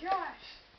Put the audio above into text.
Josh.